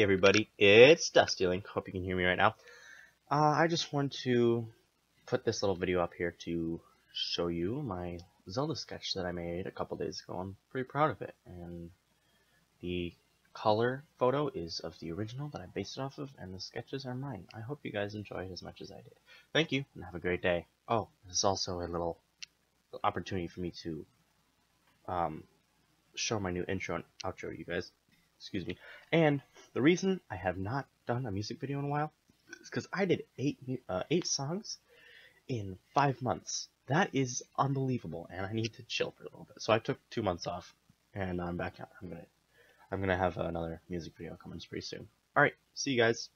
everybody, it's Dusty Link. Hope you can hear me right now. Uh, I just want to put this little video up here to show you my Zelda sketch that I made a couple days ago. I'm pretty proud of it, and the color photo is of the original that I based it off of, and the sketches are mine. I hope you guys enjoy it as much as I did. Thank you, and have a great day. Oh, this is also a little opportunity for me to um, show my new intro and outro, to you guys excuse me. And the reason I have not done a music video in a while is because I did eight uh, eight songs in five months. That is unbelievable, and I need to chill for a little bit. So I took two months off, and I'm back out. I'm gonna I'm gonna have another music video coming pretty soon. All right, see you guys.